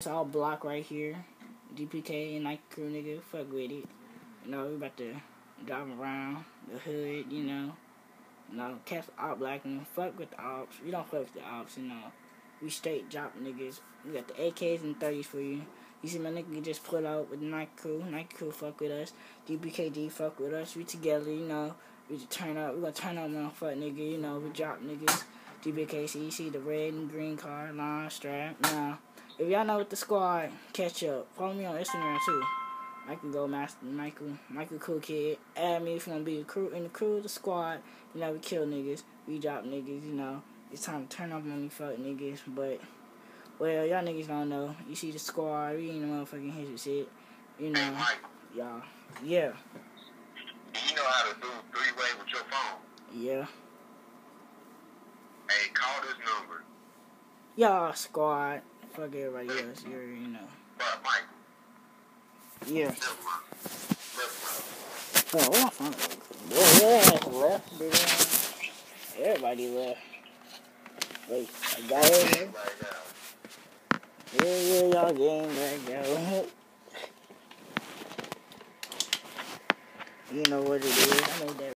It's all block right here. DPK and Nike crew nigga, fuck with it. You know, we about to drive around the hood, you know. You know, catch all black and fuck with the ops. We don't fuck with the ops, you know. We straight drop niggas. We got the AKs and 30s for you. You see my nigga just pull out with Nike crew. Nike crew fuck with us. DPKD fuck with us. We together, you know. We just turn up. We gonna turn up fuck nigga, you know. We drop niggas. See the red and green car, line, strap. Now, if y'all know what the squad, catch up. Follow me on Instagram too. Michael Go Master, Michael, Michael Cool Kid. Add me if you wanna be a crew in the crew, of the squad. You know, we kill niggas. We drop niggas, you know. It's time to turn up on these fuck niggas, but well, y'all niggas don't know. You see the squad, we ain't the motherfucking hit shit. You know, y'all. Yeah. Do you know how to do three way with your phone? Yeah. Call this number. Y'all squad. Fuck everybody else. You already know. But Mike, Yeah. left left Oh, where my phone? Boy, your left, bitch. Everybody left. Wait, I got it. Yeah, yeah, y'all game back out. You know what it